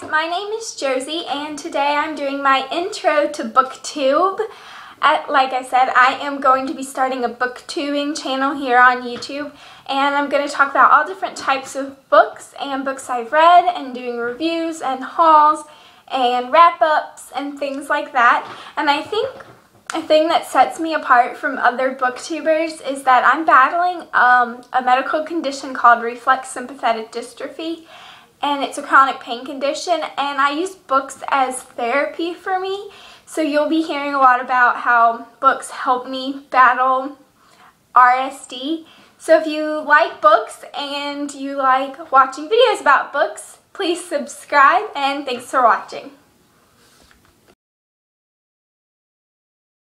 guys, my name is Josie and today I'm doing my intro to booktube. At, like I said, I am going to be starting a booktubing channel here on YouTube and I'm going to talk about all different types of books and books I've read and doing reviews and hauls and wrap-ups and things like that. And I think a thing that sets me apart from other booktubers is that I'm battling um, a medical condition called reflex sympathetic dystrophy and it's a chronic pain condition and I use books as therapy for me. So you'll be hearing a lot about how books help me battle RSD. So if you like books and you like watching videos about books, please subscribe and thanks for watching.